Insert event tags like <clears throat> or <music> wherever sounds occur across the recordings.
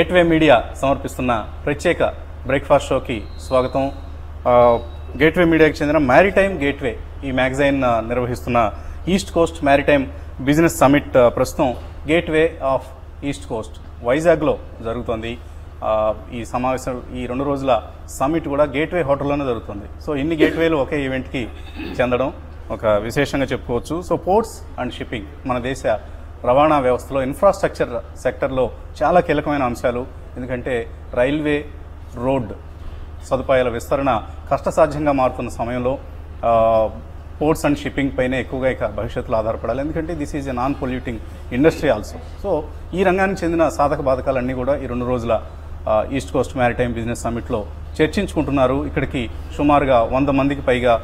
Gateway media సమర్పిస్తున్న ప్రత్యేక breakfast షోకి స్వాగతం. గేట్వే మీడియాకి చెందిన మ్యారిటైమ్ గేట్వే ఈ మ్యాగజైన్ నిర్వహిస్తున్న east coast maritime business summit ప్రస్తుతం గేట్వే ఆఫ్ ఈస్ట్ కోస్ట్ వైజాగ్లో జరుగుతోంది. ఈ సమావేశం ఈ రెండు రోజుల సమ్మిట్ కూడా గేట్వే హోటల్లోనే జరుగుతుంది. సో ఇన్ని గేట్వేలు ఒకే ఈవెంట్కి చెందడం ఒక విశేషంగా చెప్పుకోవచ్చు. సో పోర్ట్స్ అండ్ షిప్పింగ్ మన దేశ రవాణా వ్యవస్థలో ఇన్ఫ్రాస్ట్రక్చర్ సెక్టర్లో చాలా కీలకమైన అంశాలు. ఎందుకంటే రైల్వే రోడ్ సదుపాయాల విస్తరణ కష్టసాధ్యంగా మారుతున్న సమయంలో పోర్ట్స్ అండ్ షిప్పింగ్ పైనే ఎక్కువగా ఇక భవిష్యత్తులో ఆధారపడాలి. ఎందుకంటే this is a non polluting industry also so ఈ రంగానికి చెందిన సాధక బాధకాలన్నీ కూడా ఈ రెండు రోజుల ఈస్ట్ కోస్ట్ మ్యారిటైమ్ బిజినెస్ సమ్మిట్లో చర్చించుకుంటున్నారు. ఇక్కడికి సుమారుగా వంద మందికి పైగా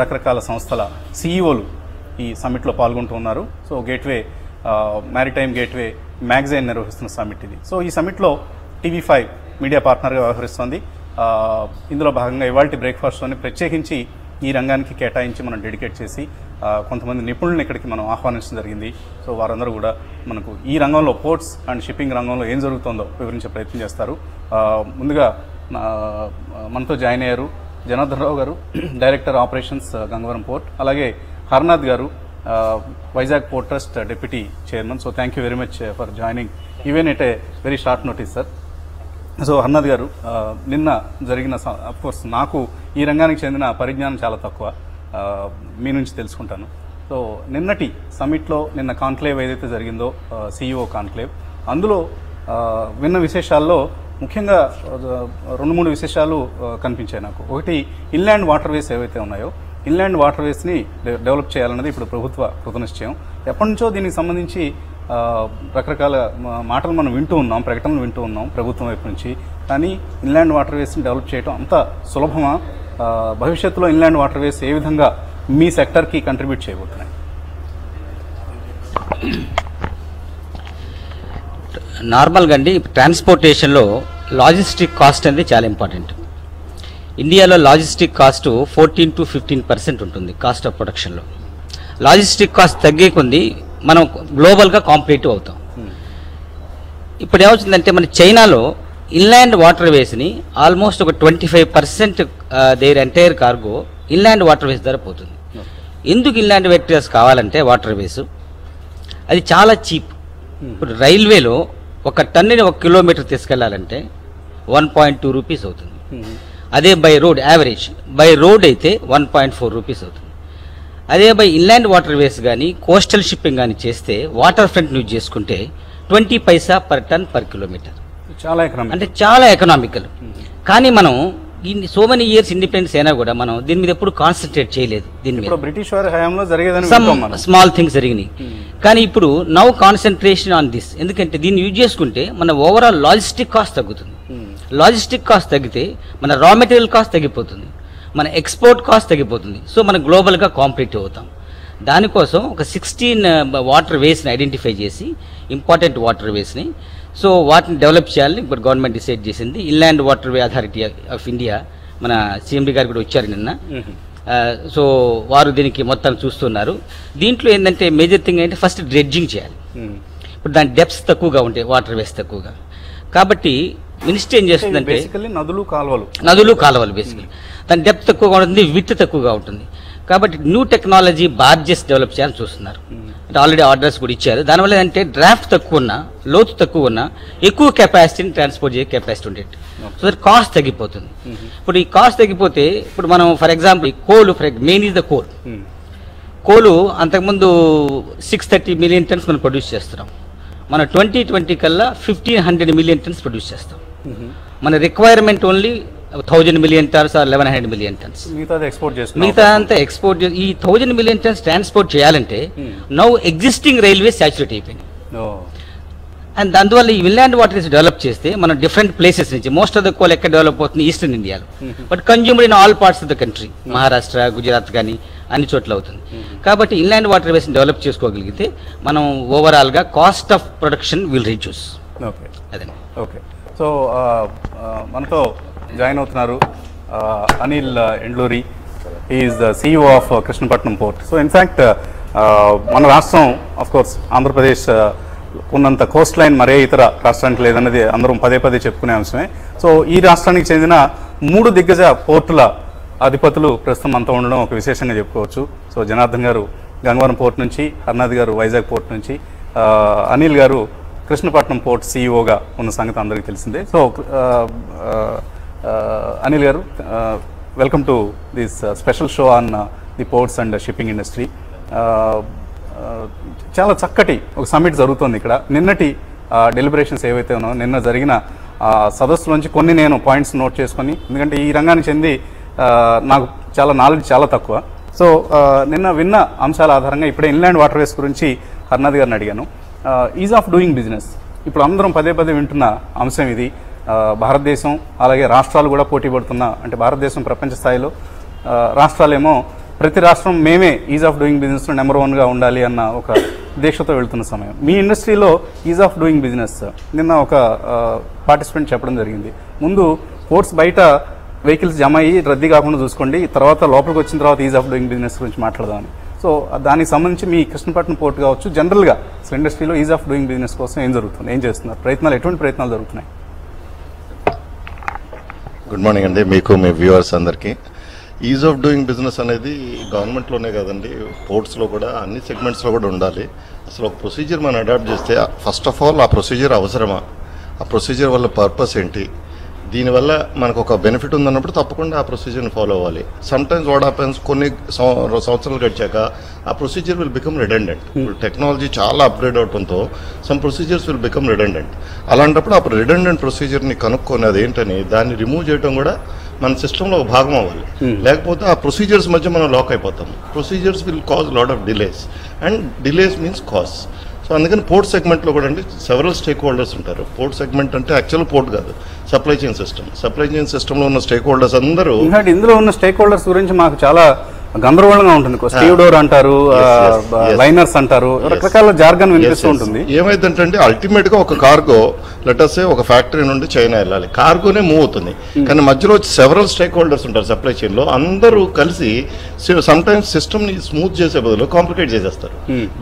రకరకాల సంస్థల సీఈఓలు ఈ సమ్మిట్లో పాల్గొంటున్నారు so gateway maritime gateway magazine నిర్వహిస్తున్న సమ్మిట్ ఇది. సో ఈ సమ్మిట్లో టీవీ ఫైవ్ మీడియా పార్ట్నర్గా వ్యవహరిస్తోంది. ఇందులో భాగంగా ఇవాళ బ్రేక్ఫాస్ట్లోని ప్రత్యేకించి ఈ రంగానికి కేటాయించి మనం డెడికేట్ చేసి కొంతమంది నిపుణులను ఇక్కడికి మనం ఆహ్వానించడం జరిగింది. సో వారందరూ కూడా మనకు ఈ రంగంలో పోర్ట్స్ అండ్ షిప్పింగ్ రంగంలో ఏం జరుగుతుందో వివరించే ప్రయత్నం చేస్తారు. ముందుగా మనతో జాయిన్ అయ్యారు జనార్దన్ రావు గారు <clears throat> డైరెక్టర్ ఆపరేషన్స్ గంగవరం పోర్ట్ అలాగే హర్నాథ్ గారు Vizag port trust deputy chairman. So thank you very much for joining even at a very short notice sir so Harnath గారు నిన్న జరిగిన కోర్స్ నాకు ఈ రంగానికి చెందిన పరిజ్ఞానం చాలా తక్కువ. మీ నుంచి తెలుసుకుంటాను. సో నిన్నటి సమ్మిట్లో నిన్న కాన్క్లేవ్ ఏదైతే జరిగిందో సిఇఓ కాన్క్లేవ్ అందులో విన్న విశేషాల్లో ముఖ్యంగా రెండు మూడు విశేషాలు కనిపించాయి నాకు. ఒకటి ఇన్లాండ్ వాటర్ వేస్ ఏవైతే ఉన్నాయో ఇన్లాండ్ వాటర్ వేస్ని డెవలప్ చేయాలన్నది ఇప్పుడు ప్రభుత్వ కృతనిశ్చయం. ఎప్పటి నుంచో దీనికి సంబంధించి రకరకాల మాటలు మనం వింటూ ఉన్నాం ప్రకటనలు వింటూ ఉన్నాం ప్రభుత్వం వైపు నుంచి. కానీ ఇన్లాండ్ వాటర్ వేస్ని డెవలప్ చేయడం అంత సులభమా? భవిష్యత్తులో ఇన్లాండ్ వాటర్ వేస్ ఏ విధంగా మీ సెక్టర్కి కంట్రిబ్యూట్ చేయబోతున్నాయి? నార్మల్గా అండి ట్రాన్స్పోర్టేషన్లో లాజిస్టిక్ కాస్ట్ అనేది చాలా ఇంపార్టెంట్ ఇండియాలో logistic cost fourteen to fifteen percent ఉంటుంది కాస్ట్ ఆఫ్ ప్రొడక్షన్లో. లాజిస్టిక్ కాస్ట్ తగ్గే కొంది మనం గ్లోబల్గా కాంపిటేటివ్ అవుతాం. ఇప్పుడు ఏమవుతుందంటే మన చైనాలో ఇన్లాండ్ వాటర్ వేస్ని ఆల్మోస్ట్ ఒక twenty five percent their entire cargo inland water ways ధర పోతుంది. ఎందుకు ఇన్లాండ్ వాటర్ కావాలంటే వాటర్ వేస్? అది చాలా చీప్. ఇప్పుడు రైల్వేలో ఒక టన్నుని ఒక కిలోమీటర్ తీసుకెళ్ళాలంటే వన్ పాయింట్ టూ రూపీస్ అవుతుంది. అదే by road average. By road అయితే వన్ పాయింట్ ఫోర్ రూపీస్ అవుతుంది. అదే బై ఇన్లాండ్ వాటర్ వేస్ కానీ కోస్టల్ షిప్పింగ్ కానీ చేస్తే వాటర్ ఫ్రంట్ యూజ్ చేసుకుంటే twenty paisa per ton per kilometre. చాలా ఎకనామిక్ అంటే చాలా ఎకనామికల్. కానీ మనం ఇన్ని సో మెనీ ఇయర్స్ ఇండిపెండెన్స్ అయినా కూడా మనం దీని మీద ఎప్పుడు కాన్సన్ట్రేట్ చేయలేదు దీని మీద. బ్రిటిష్ వారి హయాంలో జరిగేదని స్మాల్ థింగ్స్ జరిగినాయి. కానీ ఇప్పుడు నౌ కాన్సన్ట్రేషన్ ఆన్ దిస్ ఎందుకంటే దీన్ని యూజ్ చేసుకుంటే మన ఓవరాల్ లాజిస్టిక్ కాస్ట్ తగ్గుతుంది. లాజిస్టిక్ కాస్ట్ తగ్గితే మన రా మెటీరియల్ కాస్ట్ తగ్గిపోతుంది. మన ఎక్స్పోర్ట్ కాస్ట్ తగ్గిపోతుంది. సో మనం గ్లోబల్గా కాంపిటేటివ్ అవుతాం. దానికోసం ఒక సిక్స్టీన్ వాటర్ వేస్ని ఐడెంటిఫై చేసి ఇంపార్టెంట్ వాటర్ వేస్ని సో వాటిని డెవలప్ చేయాలని ఇప్పుడు గవర్నమెంట్ డిసైడ్ చేసింది. Inland water way authority of India మన సిఎండి గారు కూడా వచ్చారు నిన్న. సో వారు దీనికి మొత్తం చూస్తున్నారు. దీంట్లో ఏంటంటే మేజర్ థింగ్ ఏంటంటే ఫస్ట్ డ్రెడ్జింగ్ చేయాలి. ఇప్పుడు దాని డెప్స్ తక్కువగా ఉంటాయి వాటర్ వేస్ తక్కువగా. కాబట్టి మినిస్టర్ ఏం చేస్తుందంటే నదులు కాలువలు. నదులు కాలువలు బేసికలీ దాని డెప్త్ తక్కువగా ఉంటుంది విత్ తక్కువగా ఉంటుంది. కాబట్టి న్యూ టెక్నాలజీ బార్జెస్ డెవలప్ చేయాలని చూస్తున్నారు. అంటే ఆల్రెడీ ఆర్డర్స్ కూడా ఇచ్చారు. దానివల్ల ఏంటంటే డ్రాఫ్ట్ తక్కువ ఉన్నా లోతు తక్కువ ఉన్నా ఎక్కువ కెపాసిటీని ట్రాన్స్పోర్ట్ చేసే కెపాసిటీ ఉండేది. సో దట్ కాస్ట్ తగ్గిపోతుంది. ఇప్పుడు ఈ కాస్ట్ తగ్గిపోతే ఇప్పుడు మనం for example coal for main is the coal Hmm. Coal అంతకుముందు సిక్స్ థర్టీ మిలియన్ టన్స్ మనం ప్రొడ్యూస్ చేస్తున్నాం. మన ట్వంటీ ట్వంటీ కల్లా fifteen hundred million tons produce చేస్తాం. మన requirement only thousand million tons or eleven hundred million tons మిగతా అంతా export ఈ థౌజండ్ మిలియన్ టన్స్ ట్రాన్స్పోర్ట్ చేయాలంటే Hmm. Now existing railway saturate అయిపోయింది. అండ్ అందువల్ల ఈ విన్లాండ్ వాటర్స్ డెవలప్ చేస్తే మనం డిఫరెంట్ ప్లేసెస్ నుంచి మోస్ట్ ఆఫ్ ద కోల్ ఎక్కడ డెవలప్ అవుతుంది? ఈస్టర్న్ ఇండియాలో but consumed in all parts of the country Maharashtra Gujarat కానీ అన్ని చోట్ల అవుతుంది. కాబట్టి ఇన్లాండ్ వాటర్ వేస్ని డెవలప్ చేసుకోగలిగితే మనం ఓవరాల్గా cost of production will reduce okay. అదే. ఓకే. సో మనతో జాయిన్ అవుతున్నారు Anil Endluri is the CEO of Krishnapatnam port. So in fact మన రాష్ట్రం ఆఫ్ కోర్స్ ఆంధ్రప్రదేశ్ ఉన్నంత కోస్ట్ లైన్ మరే ఇతర రాష్ట్రానికి లేదన్నది అందరం పదే పదే చెప్పుకునే అంశమే. సో ఈ రాష్ట్రానికి చెందిన మూడు దిగ్గజ పోర్టుల అధిపతులు ప్రస్తుతం అంతా ఉండడం ఒక విశేషంగా చెప్పుకోవచ్చు. సో జనార్దన్ గారు గంగవరం పోర్ట్ నుంచి హర్నాథ్ గారు వైజాగ్ పోర్ట్ నుంచి అనిల్ గారు కృష్ణపట్నం పోర్ట్ సీఈఓగా ఉన్న సంగతి అందరికీ తెలిసిందే. సో Uh, అనిల్ గారు welcome to this special show on the ports and shipping industry చాలా చక్కటి ఒక సమ్మిట్ జరుగుతుంది ఇక్కడ. నిన్నటి uh, డెలిబరేషన్స్ ఏవైతే ఉన్నాయో నిన్న జరిగిన uh, సదస్సులోంచి కొన్ని నేను పాయింట్స్ నోట్ చేసుకొని ఎందుకంటే ఈ రంగానికి చెంది నాకు చాలా నాలెడ్జ్ చాలా తక్కువ. సో నిన్న విన్న అంశాల ఆధారంగా ఇప్పుడే ఇన్లాండ్ వాటర్ వేస్ గురించి హర్నాథ్ గారిని అడిగాను. ఈజ్ ఆఫ్ డూయింగ్ బిజినెస్ ఇప్పుడు అందరం పదే పదే వింటున్న అంశం ఇది. భారతదేశం అలాగే రాష్ట్రాలు కూడా పోటీ పడుతున్న అంటే భారతదేశం ప్రపంచ స్థాయిలో రాష్ట్రాలేమో ప్రతి రాష్ట్రం మేమే ఈజ్ ఆఫ్ డూయింగ్ బిజినెస్లో నెంబర్ వన్గా ఉండాలి అన్న ఒక దీక్షతో వెళ్తున్న సమయం. మీ ఇండస్ట్రీలో ఈజ్ ఆఫ్ డూయింగ్ బిజినెస్ నిన్న ఒక పార్టిసిపెంట్ చెప్పడం జరిగింది. ముందు పోర్ట్స్ బయట వెహికల్స్ జమ అయ్యి రద్దీ కాకుండా చూసుకోండి తర్వాత లోపలికి వచ్చిన తర్వాత ఈజ్ ఆఫ్ డూయింగ్ బిజినెస్ గురించి మాట్లాడదామని. సో దానికి సంబంధించి మీ కృష్ణపట్నం పోర్ట్ కావచ్చు జనరల్గా ఇండస్ట్రీలో ఈజ్ ఆఫ్ డూయింగ్ బిజినెస్ కోసం ఏం జరుగుతుంది ఏం చేస్తున్నారు ప్రయత్నాలు ఎటువంటి ప్రయత్నాలు జరుగుతున్నాయి? గుడ్ మార్నింగ్ అండి మీకు మీ వ్యూవర్స్ అందరికీ. ఈజ్ ఆఫ్ డూయింగ్ బిజినెస్ అనేది గవర్నమెంట్లోనే కాదండి పోర్ట్స్లో కూడా అన్ని సెగ్మెంట్స్లో కూడా ఉండాలి. అసలు ఒక ప్రొసీజర్ మనం అడాప్ట్ చేస్తే ఫస్ట్ ఆఫ్ ఆల్ ఆ ప్రొసీజర్ అవసరమా? ఆ ప్రొసీజర్ వల్ల పర్పస్ ఏంటి? దీనివల్ల మనకు ఒక బెనిఫిట్ ఉందన్నప్పుడు తప్పకుండా ఆ ప్రొసీజర్ని ఫాలో అవ్వాలి. సమ్ టైమ్స్ వాట్ హ్యాపెన్స్ కొన్ని సంవ- సంవత్సరాలు గడిచాక ఆ procedure will become redundant technology చాలా అప్గ్రేడ్ అవడంతో some procedures will become redundant అలాంటప్పుడు ఆ రిడెండెంట్ ప్రొసీజర్ని కనుక్కొని అదేంటని దాన్ని రిమూవ్ చేయడం కూడా మన సిస్టంలో ఒక భాగం అవ్వాలి. లేకపోతే ఆ ప్రొసీజర్స్ మధ్య మనం లాక్ అయిపోతాం. Procedures will cause lot of delays and delays means cost so అందుకని పోర్ట్ సెగ్మెంట్లో కూడా అండి సెవరల్ స్టేక్ హోల్డర్స్ ఉంటారు. పోర్ట్ సెగ్మెంట్ అంటే యాక్చువల్ పోర్ట్ కాదు supply chain system supply chain సిస్టంలో ఉన్న స్టేక్ హోల్డర్స్ అందరూ ఇందులో ఉన్న స్టేక్ హోల్డర్స్ గురించి మాకు చాలా గందరగోళంగా ఉంటుంది. స్టీవ్ డోర్ అంటారు. లైనర్స్ అంటారు. రకరకాల జార్గన్ వినిపిస్తూ ఉంటుంది. ఏమైందంటే అల్టిమేట్గా ఒక కార్గో లెటర్సే ఒక ఫ్యాక్టరీ నుండి చైనా వెళ్ళాలి. కార్గోనే మూవ్ అవుతుంది. కానీ మధ్యలో సెవరల్ స్టేక్ హోల్డర్స్ ఉంటారు సప్లై చైన్లో. అందరూ కలిసి సమ్ టైమ్స్ సిస్టమ్ని స్మూత్ చేసే బదులు కాంప్లికేట్ చేసేస్తారు.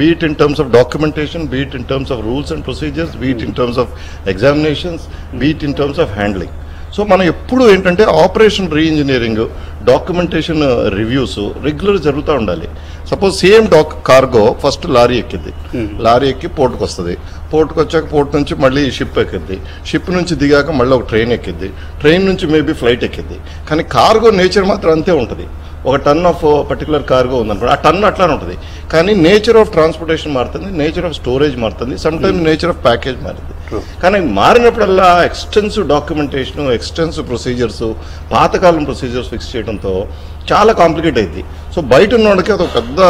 Be it in terms of documentation be it in terms of rules and procedures be it in terms of examinations be it in terms of handling so మనం ఎప్పుడు ఏంటంటే operation reengineering documentation reviews regular జరుగుతూ ఉండాలి. Suppose same dock cargo first lorry ఎక్కింది lorry ఎక్కి పోర్ట్కి వస్తుంది. పోర్ట్కి వచ్చాక పోర్ట్ నుంచి మళ్ళీ షిప్ ఎక్కింది షిప్ నుంచి దిగాక మళ్ళీ ఒక ట్రైన్ ఎక్కింది ట్రైన్ నుంచి మేబీ ఫ్లైట్ ఎక్కింది కానీ కార్గో నేచర్ మాత్రం అంతే ఉంటుంది. ఒక టన్ ఆఫ్ పర్టికులర్ కార్గో ఉందనుకో ఆ టన్ అట్లానే ఉంటుంది. కానీ నేచర్ ఆఫ్ ట్రాన్స్పోర్టేషన్ మారుతుంది నేచర్ ఆఫ్ స్టోరేజ్ మారుతుంది sometimes nature of package మారుతుంది. కానీ మారినప్పుడల్లా ఎక్స్టెన్సివ్ డాక్యుమెంటేషన్ ఎక్స్టెన్సివ్ ప్రొసీజర్స్ పాతకాలం ప్రొసీజర్స్ ఫిక్స్ చేయడంతో చాలా కాంప్లికేట్ అయింది సో బయట ఉన్నోడికి అది ఒక పెద్ద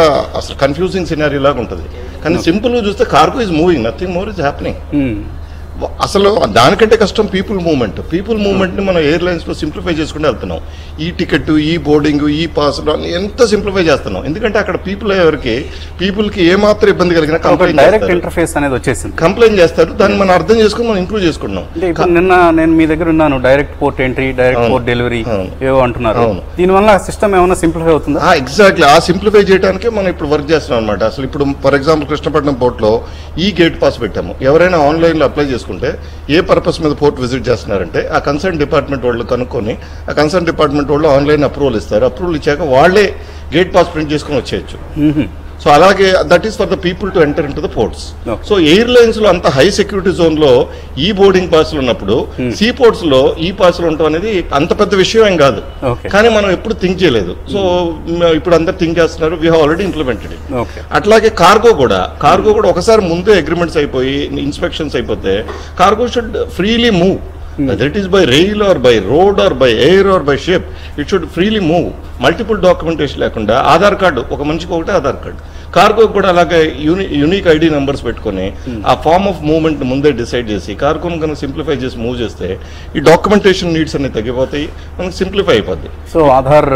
అసలు కన్ఫ్యూజింగ్ సినారీ లాగా ఉంటుంది. కానీ సింపుల్గా చూస్తే cargo is moving nothing more is happening Hmm. అసలు దానికంటే కష్టం పీపుల్ మూవ్మెంట్. పీపుల్ మూవ్మెంట్ని మనం ఎయిర్లైన్స్లో సింప్లిఫై చేసుకుంటూ వెళ్తున్నాం. ఈ టికెట్ ఈ బోర్డింగ్ ఈ పాసులు అన్ని ఎంత సింప్లిఫై చేస్తున్నాం. ఎందుకంటే అక్కడ పీపుల్ ఎవరికి పీపుల్కి ఏమాత్రం ఇబ్బంది కలిగినా కంప్లైంట్ డైరెక్ట్ ఇంటర్ఫేస్ అనేది వచ్చేసింది. కంప్లైంట్ చేస్తారు. దాన్ని మనం అర్థం చేసుకుని మనం ఇంప్రూవ్ ఇప్పుడు నిన్న నేను మీ దగ్గర ఉన్నాను. Direct port entry direct. Port delivery. ఏవో అంటున్నారు. దీనివల్ల సిస్టమ్ ఏమైనా సింప్లిఫై అవుతుందా? ఎగ్జాక్ట్లీ ఆ సింప్లిఫై చేయడానికే మనం ఇప్పుడు వర్క్ చేస్తున్నాం అనమాట అసలు ఇప్పుడు ఫర్ ఎగ్జాంపుల్ కృష్ణపట్నం పోర్ట్లో ఈ గేట్ పాస్ పెట్టాము. ఎవరైనా ఆన్లైన్లో అప్లై తీసుకుంటే ఏ పర్పస్ మీద పోర్ట్ విజిట్ చేస్తున్నారంటే ఆ కన్సర్న్ డిపార్ట్మెంట్ వాళ్ళు కనుక్కొని ఆ కన్సర్న్ డిపార్ట్మెంట్ వాళ్ళు ఆన్లైన్ అప్రూవల్ ఇస్తారు. అప్రూవల్ ఇచ్చాక వాళ్ళే గేట్ పాస్ ప్రింట్ చేసుకొని వచ్చేయచ్చు. సో అలాగే that is for the people to enter into the ports. So ఎయిర్లైన్స్లో అంత హై సెక్యూరిటీ జోన్లో ఈ బోర్డింగ్ పాస్లు ఉన్నప్పుడు సీ పోర్ట్స్లో ఈ పాస్లు ఉండటం అనేది అంత పెద్ద విషయం ఏం కాదు. కానీ మనం ఎప్పుడు థింక్ చేయలేదు. సో మ- ఇప్పుడు అందరు థింక్ చేస్తున్నారు వీ ఆల్రెడీ ఇంప్లిమెంటెడ్ అట్లాగే కార్గో కూడా కార్గో కూడా ఒకసారి ముందే అగ్రిమెంట్స్ అయిపోయి ఇన్స్పెక్షన్స్ అయిపోతే cargo should freely move it is by rail or by road or by air or by ship it should freely move multiple documentation లేకుండా Aadhaar card ఒక మనిషికి ఒకటే ఆధార్ కార్డు. కార్గో కూడా అలాగే యూని యూనిక్ ఐడి నెంబర్స్ పెట్టుకొని ఆ ఫార్మ్ ఆఫ్ మూవ్మెంట్ ముందే డిసైడ్ చేసి కార్గోను కనుక సింప్లిఫై చేసి మూవ్ చేస్తే ఈ డాక్యుమెంటేషన్ నీడ్స్ అన్ని తగ్గిపోతాయి మనకి సింప్లిఫై అయిపోద్ది. సో ఆధార్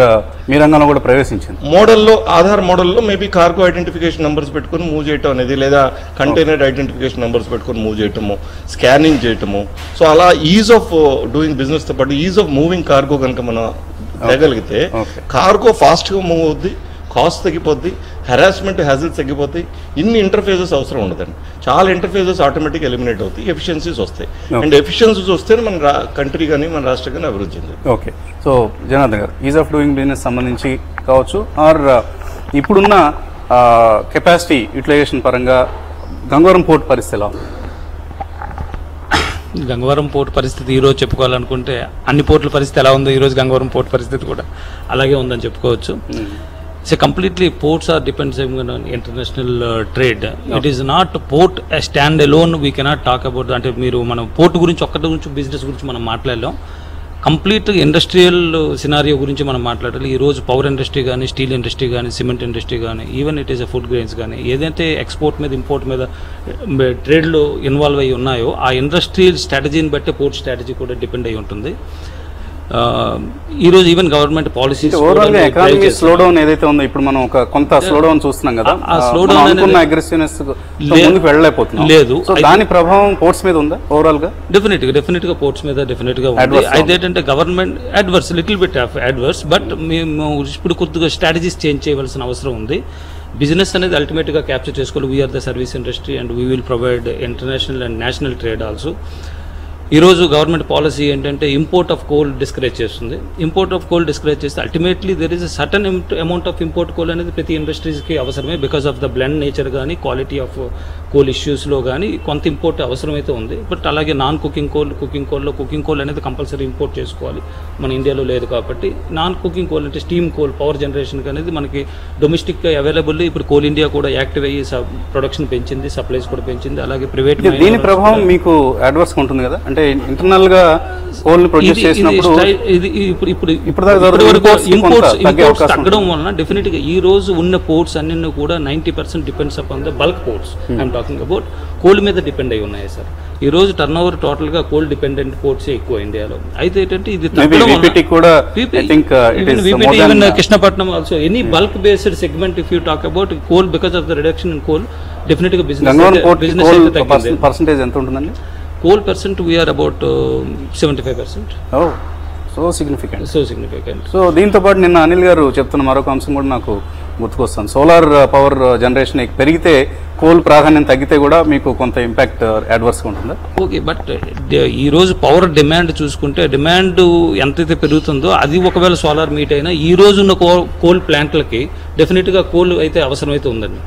మీ రంగంలో కూడా ప్రవేశించింది? మోడల్లో ఆధార్ మోడల్లో మేబీ కార్గో ఐడెంటిఫికేషన్ నెంబర్స్ పెట్టుకొని మూవ్ చేయటం అనేది లేదా కంటైనర్ ఐడెంటిఫికేషన్ నెంబర్స్ పెట్టుకొని మూవ్ చేయటము స్కానింగ్ చేయటము. సో అలా ఈజ్ ఆఫ్ డూయింగ్ బిజినెస్తో పాటు ఈజ్ ఆఫ్ మూవింగ్ కార్గో కనుక మనం Okay. కార్గో ఫాస్ట్గా మూవ్ అవుద్ది కాస్ట్ తగ్గిపోద్ది హెరాస్మెంట్ హ్యాజిల్స్ తగ్గిపోతాయి ఇన్ని ఇంటర్ఫేసెస్ అవసరం ఉండదండి. చాలా ఇంటర్ఫేసెస్ ఆటోమేటిక్ ఎలిమినేట్ అవుతాయి ఎఫిషియన్సీస్ వస్తాయి. అండ్ ఎఫిషియన్సీస్ వస్తేనే మన కంట్రీ కానీ మన రాష్ట్రం కానీ అభివృద్ధి చెందుతుంది. ఓకే. సో జనార్దన్ గారు ఈజ్ ఆఫ్ డూయింగ్ బిజినెస్ సంబంధించి కావచ్చు ఆర్ ఇప్పుడున్న కెపాసిటీ యూటిలైజేషన్ పరంగా గంగవరం పోర్ట్ పరిస్థితి ఎలా ఉంది? గంగవరం పోర్ట్ పరిస్థితి ఈ రోజు చెప్పుకోవాలనుకుంటే అన్ని పోర్టుల పరిస్థితి ఎలా ఉందో ఈ రోజు గంగవరం పోర్ట్ పరిస్థితి కూడా అలాగే ఉందని చెప్పుకోవచ్చు. So completely ports are depends on international trade it is not port stand alone we cannot talk about అంటే మీరు మనం పోర్ట్ గురించి ఒక్కటి గురించి బిజినెస్ గురించి మనం మాట్లాడలేం. కంప్లీట్ ఇండస్ట్రియల్ సినారియో గురించి మనం మాట్లాడాలి. ఈరోజు పవర్ ఇండస్ట్రీ కానీ స్టీల్ ఇండస్ట్రీ కానీ సిమెంట్ ఇండస్ట్రీ కానీ even it is food grains కానీ ఏదైతే ఎక్స్పోర్ట్ మీద ఇంపోర్ట్ మీద ట్రేడ్లో ఇన్వాల్వ్ అయ్యి ఉన్నాయో ఆ ఇండస్ట్రియల్ స్ట్రాటజీని బట్టి పోర్ట్ స్ట్రాటజీ కూడా డిపెండ్ అయి ఉంటుంది. ఈ రోజు even government economy slow down ఏదైతే ఉందో ఇప్పుడు మనం ఒక కొంత స్లో డౌన్ చూస్తున్నాం కదా ఆ మనం down అనుకున్న అగ్రెసివ్నెస్ ముందుకు వెళ్ళలేకపోతున్నాం. లేదు. దాని ప్రభావం పోర్ట్స్ మీద ఉందా ఓవరాల్గా? డెఫినెట్గా డెఫినెట్గా పోర్ట్స్ మీద డెఫినెట్గా ఉంది. అయితే ఏంటంటే government adverse little bit of adverse but మేము ఇప్పుడు కొద్దిగా స్ట్రాటజీస్ చేంజ్ చేయవలసిన అవసరం ఉంది. బిజినెస్ అనేది అల్టిమేట్గా క్యాప్చర్ చేసుకోవాలి. We are the service industry and we will provide international and national trade also ఈరోజు గవర్నమెంట్ పాలసీ ఏంటంటే ఇంపోర్ట్ ఆఫ్ కోల్ డిస్కరేజ్ చేస్తుంది. ఇంపోర్ట్ ఆఫ్ కోల్ డిస్కరేజ్ చేస్తే ultimately there is certain amount of import coal అనేది ప్రతి ఇండస్ట్రీస్కి అవసరమే because of the blend nature కానీ quality of coal ఇష్యూస్లో కానీ కొంత ఇంపోర్ట్ అవసరమైతే ఉంది. బట్ అలాగే నాన్ కుకింగ్ కోల్ కుకింగ్ కోల్లో కుకింగ్ కోల్ అనేది కంపల్సరీ ఇంపోర్ట్ చేసుకోవాలి. మన ఇండియాలో లేదు కాబట్టి నాన్ కుకింగ్ కోల్ అంటే స్టీమ్ కోల్ పవర్ జనరేషన్ అనేది మనకి డొమెస్టిక్గా అవైలబుల్ ఇప్పుడు కోల్ ఇండియా కూడా యాక్టివ్ అయ్యి ప్రొడక్షన్ పెంచింది సప్లైస్ కూడా పెంచింది. అలాగే ప్రైవేట్ దీని ప్రభావం మీకు అడ్వర్స్ ఉంటుంది కదా? అంటే ఇంటర్నల్గా కోల్ ప్రొడ్యూస్ చేసినప్పుడు ఇది ఇప్పుడు ఇప్పుడు ఇప్పుడు వరకు తగ్గడం వలన డెఫినెట్గా ఈ రోజు ఉన్న పోర్ట్స్ అన్ని కూడా ninety percent depends upon the bulk ports I'm talking about coal మీద డిపెండ్ అయి ఉన్నాయి సార్ ఈ రోజు టర్న్ ఓవర్ టోటల్గా కోల్ డిపెండెంట్ పోర్ట్స్ ఎక్కువ ఇండియాలో అయితే ఏంటంటే ఇది you talk about coal because of the reduction in coal definitely business Gangavaram అయితే- పోర్ట్ business కోల్ అయితే తగ్గింది. పర్సంటేజ్ ఎంత ఉంటుందండి? Coal percent we are about seventy five percent oh so significant so significant so దీంతో పాటు నిన్న అనిల్ గారు చెప్తున్న మరొక అంశం కూడా నాకు గుర్తుకొస్తాను సోలార్ పవర్ జనరేషన్ పెరిగితే కోల్ ప్రాధాన్యం తగ్గితే కూడా మీకు కొంత ఇంపాక్ట్ అడ్వర్స్గా ఉంటుందా? ఓకే బట్ ఈ రోజు పవర్ డిమాండ్ చూసుకుంటే డిమాండ్ ఎంతైతే పెరుగుతుందో అది ఒకవేళ సోలార్ మీట్ అయినా ఈ రోజు ఉన్న కో- కోల్ ప్లాంట్లకి డెఫినెట్గా కోల్ అయితే అవసరమైతే ఉందండి.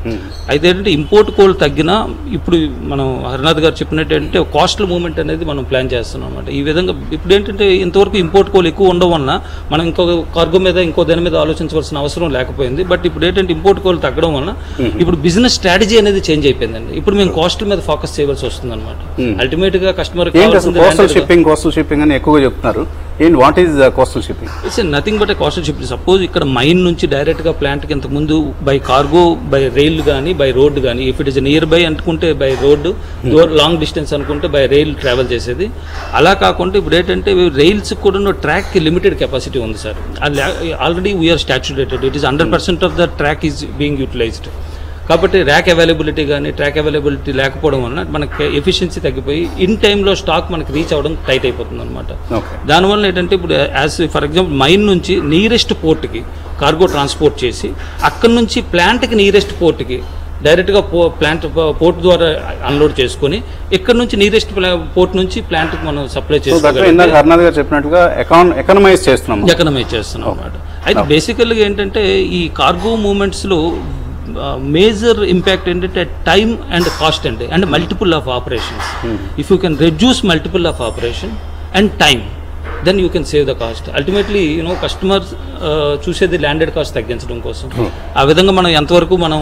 అయితే ఏంటంటే ఇంపోర్ట్ కోల్ తగ్గినా ఇప్పుడు మనం హరినాథ్ గారు చెప్పినట్టు ఏంటంటే కాస్టల్ మూవ్మెంట్ అనేది మనం ప్లాన్ చేస్తున్నాం అనమాట ఈ విధంగా ఇప్పుడు ఏంటంటే ఇంతవరకు ఇంపోర్ట్ కోల్ ఎక్కువ ఉండడం వలన మనం ఇంకో కార్గో మీద ఇంకో దాని మీద ఆలోచించవలసిన అవసరం లేకపోయింది. బట్ ఇప్పుడు ఏంటంటే ఇంపోర్ట్ కోల్ తగ్గడం వలన ఇప్పుడు బిజినెస్ స్ట్రాటజీ అనేది చేంజ్ అయిపోయిందండి. ఇప్పుడు మేము కాస్టల్ మీద ఫోకస్ చేయవలసి వస్తుంది అనమాట అల్టిమేట్గా customer coastal shipping coastal shipping అని ఎక్కువగా చెప్తున్నారు. ఏంటి what is coastal shipping it's nothing but coastal ship suppose ఇక్కడ మైన్ నుంచి డైరెక్ట్గా ప్లాంట్కి ఇంతకుముందు బై కార్గో బై రైల్ కానీ బై రోడ్ కానీ if it is near by అనుకుంటే బై రోడ్ లాంగ్ డిస్టెన్స్ అనుకుంటే బై రైల్ ట్రావెల్ చేసేది. అలా కాకుండా ఇప్పుడు ఏంటంటే రైల్స్ కూడా ట్రాక్కి లిమిటెడ్ కెపాసిటీ ఉంది sir. Already we are saturated it is hundred percent of the track is being utilized కాబట్టి ర్యాక్ అవైలబిలిటీ కానీ ట్రాక్ అవైలబిలిటీ లేకపోవడం వలన మనకి ఎఫిషియన్సీ తగ్గిపోయి ఇన్ టైంలో స్టాక్ మనకి రీచ్ అవ్వడం టైట్ అయిపోతుంది అనమాట దానివల్ల ఏంటంటే ఇప్పుడు యాజ్ ఫర్ ఎగ్జాంపుల్ మైన్ నుంచి నియరెస్ట్ పోర్ట్కి కార్గో ట్రాన్స్పోర్ట్ చేసి అక్కడి నుంచి ప్లాంట్కి నియరెస్ట్ పోర్ట్కి డైరెక్ట్గా పో ప్లాంట్ పోర్ట్ ద్వారా అన్లోడ్ చేసుకొని ఇక్కడ నుంచి నియరెస్ట్ పోర్ట్ నుంచి ప్లాంట్కి మనం సప్లై గారు చెప్పినట్టుగా ఎకాన్ ఎకనమైజ్ చేస్తున్నాం ఎకనమైజ్ చేస్తున్నాం అనమాట అయితే బేసికల్గా ఏంటంటే ఈ కార్గో మూమెంట్స్లో Uh, major impact and at time and cost and, and multiple of operations. Hmm. If you can reduce multiple of operation and time, then you can save the cost ultimately you know customer చూసేది landed cost తగ్గించడం కోసం. ఆ విధంగా మనం ఎంతవరకు మనం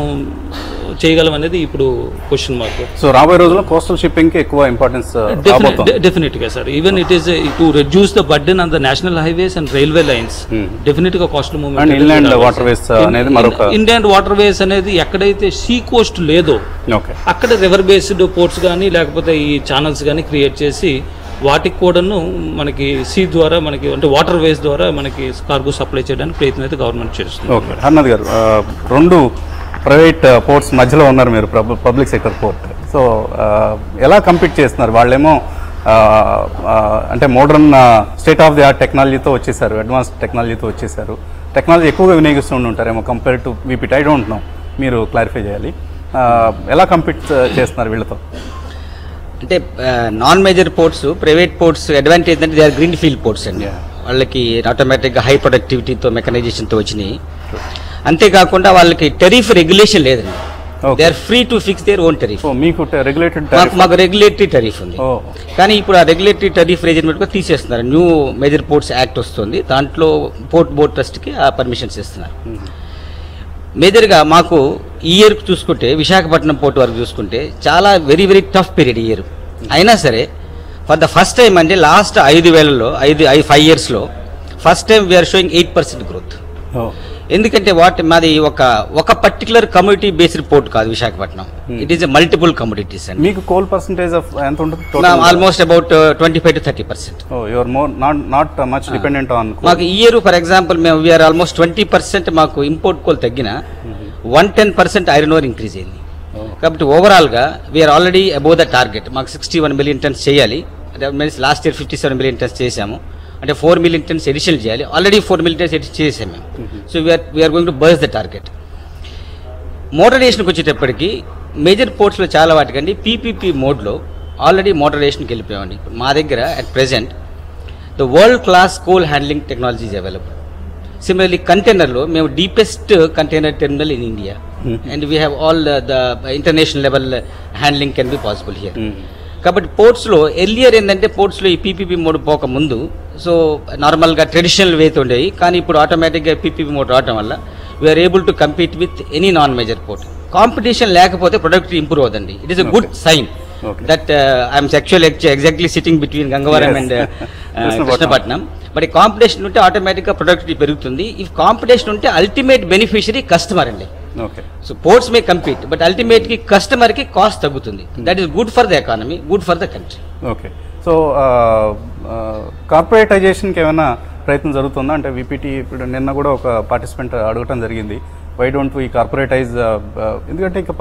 చేయగలం అనేది ఇప్పుడు క్వశ్చన్ మార్క్ సో రాబోయే రోజుల్లో కోస్టల్ షిప్పింగ్కి ఎక్కువ ఇంపార్టెన్స్ డెఫినెట్గా sir even it is to reduce the burden on the national highways and railway lines డెఫినెట్గా cost and movement inland waterways అనేది మరొక ఇండియన్ వాటర్ వేస్ అనేది ఎక్కడైతే సీ కోస్ట్ లేదో అక్కడ రివర్ బేస్డ్ పోర్ట్స్ కానీ లేకపోతే ఈ ఛానల్స్ కానీ క్రియేట్ చేసి వాటికి కూడాను మనకి సీ ద్వారా మనకి అంటే వాటర్ వేస్ ద్వారా మనకి కార్గో సప్లై చేయడానికి ప్రయత్నం అయితే గవర్నమెంట్ చేస్తుంది. ఓకే. హర్నాథ్ గారు రెండు ప్రైవేట్ పోర్ట్స్ మధ్యలో ఉన్నారు మీరు పబ్లిక్ సెక్టర్ పోర్ట్. సో ఎలా కంపీట్ చేస్తున్నారు? వాళ్ళేమో అంటే modern state of the art టెక్నాలజీతో వచ్చేసారు అడ్వాన్స్ టెక్నాలజీతో వచ్చేసారు. టెక్నాలజీ ఎక్కువగా వినియోగిస్తూ ఉంటారేమో compare to VPT. I don't know. మీరు క్లారిఫై చేయాలి. ఎలా కంపీట్ చేస్తున్నారు వీళ్ళతో? అంటే non major ports private ports advantage అంటే they are green field ports అండి. వాళ్ళకి ఆటోమేటిక్గా హై ప్రొడక్టివిటీతో మెకనైజేషన్తో వచ్చినాయి. అంతేకాకుండా వాళ్ళకి టెరిఫ్ రెగ్యులేషన్ లేదండి. They are free to fix their own tariff మీకు రెగ్యులేటెడ్ మాకు రెగ్యులేటరీ టరీఫ్ ఉంది. ఓ కానీ ఇప్పుడు ఆ రెగ్యులేటరీ టరీఫ్ రేజర్మెంట్ కూడా తీసేస్తున్నారు. న్యూ మేజర్ పోర్ట్స్ యాక్ట్ వస్తుంది. దాంట్లో పోర్ట్ బోర్డ్ ట్రస్ట్కి ఆ పర్మిషన్స్ ఇస్తున్నారు. మేజర్గా మాకు ఈ ఇయర్ చూసుకుంటే విశాఖపట్నం పోర్ట్ వరకు చూసుకుంటే చాలా వెరీ వెరీ టఫ్ పీరియడ్ ఈ ఇయర్ అయినా సరే ఫర్ ద ఫస్ట్ టైం అంటే లాస్ట్ ఐదు వేలలో ఐదు ఐదు ఫైవ్ ఇయర్స్లో first time we are showing eight percent growth ఎందుకంటే వాటి మాది ఒక ఒక పర్టికులర్ కమ్యూనిటీ బేస్డ్ పోర్ట్ కాదు Visakhapatnam. It is multiple communities అండి మీకు కోల్ పర్సంటేజ్ ఆఫ్ ఎంత ఉంటుంది? Almost about twenty five to thirty percent your more not not much dependent on మాకు ఇయర్ ఫర్ ఎగ్జాంపుల్ మేము we are almost twenty percent మాకు import coal తగ్గిన one ten percent iron ore increase అయింది. కాబట్టి ఓవరాల్గా we are already above the target మాకు sixty one million tons చేయాలి. Means last year fifty seven million tons చేశాము. అంటే ఫోర్ మిలియన్ టన్స్ ఎడిషన్ చేయాలి. Already four million tons addition చేసాము మేము. So we are we are going to burst the target మోటరేషన్కి వచ్చేటప్పటికి major పోర్ట్స్లో చాలా వాటికండి. PPP మోడ్లో already మోటరేషన్కి వెళ్ళిపోయామండి. మా దగ్గర at present the world class coal handling technology is available similarly కంటైనర్లో మేము deepest container terminal in India and we have all the international level handling can be possible here కాబట్టి పోర్ట్స్లో earlier ఏంటంటే పోర్ట్స్లో ఈ పీపీపీ మోడ్ పోక ముందు so నార్మల్గా ట్రెడిషనల్ వేతో ఉండేవి. కానీ ఇప్పుడు ఆటోమేటిక్గా పీపీపీ మోడ్ రావడం వల్ల we are able to compete with any non major port competition లేకపోతే ప్రొడక్ట్ ఇంప్రూవ్ అవుతుంది it is a good sign. That I'm actual exactly sitting between Gangavaram. And Krishnapatnam. ఈ కాంపిటీషన్ ఉంటే ఆటోమేటిక్గా ప్రొడక్టివిటీ పెరుగుతుంది. If competition ఉంటే ultimate beneficiary customer అండి. So ports may compete but అల్టిమేట్కి కస్టమర్కి cost తగ్గుతుంది. That is good for the economy good for the country okay so కార్పొరేటైజేషన్కి ఏమైనా ప్రయత్నం జరుగుతుందా? అంటే విపిటి ఇప్పుడు నిన్న కూడా ఒక పార్టిసిపెంట్ అడగటం జరిగింది. వై డోంట్ వీ కార్పొరేటైజ్ ఎందుకంటే ఇక